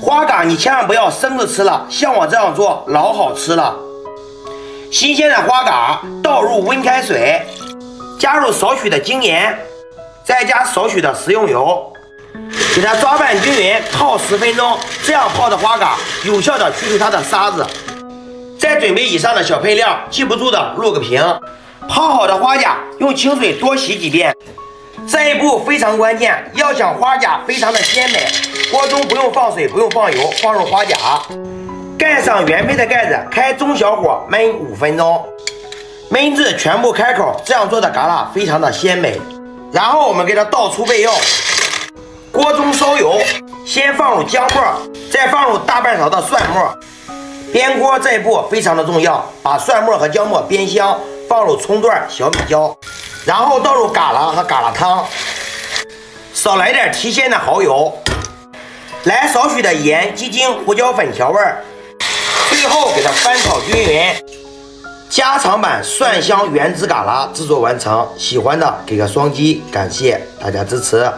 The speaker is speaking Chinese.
花蛤你千万不要生着吃了，像我这样做老好吃了。新鲜的花蛤倒入温开水，加入少许的精盐，再加少许的食用油，给它抓拌均匀，泡十分钟。这样泡的花蛤有效的去除它的沙子。再准备以上的小配料，记不住的录个屏。泡好的花甲用清水多洗几遍。这一步非常关键，要想花甲非常的鲜美，锅中不用放水，不用放油，放入花甲，盖上原配的盖子，开中小火焖五分钟，焖至全部开口，这样做的嘎啦非常的鲜美。然后我们给它倒出备用。锅中烧油，先放入姜末，再放入大半勺的蒜末。煸锅这一步非常的重要，把蒜末和姜末煸香，放入葱段、小米椒。然后倒入蛤蜊和蛤蜊汤，少来点提鲜的蚝油，来少许的盐、鸡精、胡椒粉调味儿，最后给它翻炒均匀。家常版蒜香原汁嘎啦制作完成，喜欢的给个双击，感谢大家支持。